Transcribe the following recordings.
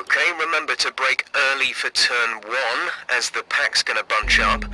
Okay, remember to brake early for turn one, as the pack's gonna bunch up.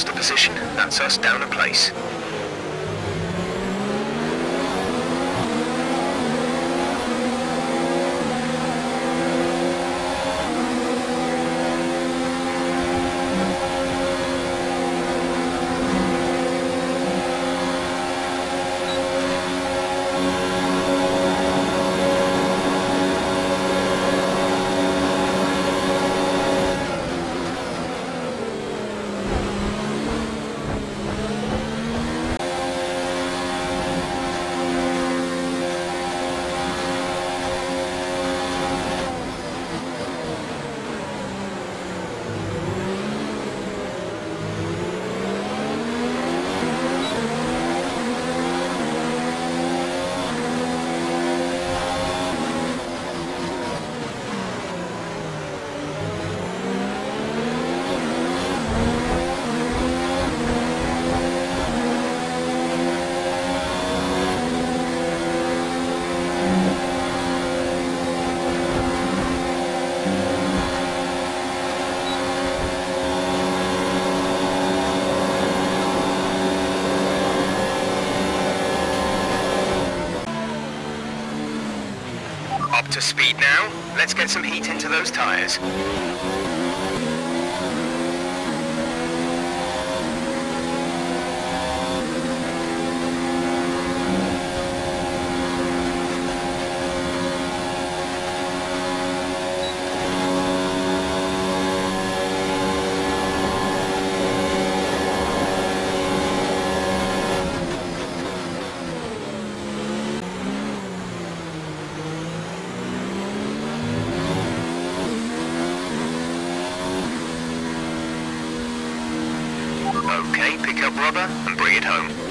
Lost a position. That's us down a place. Up to speed now. Let's get some heat into those tires. Okay, pick up rubber and bring it home.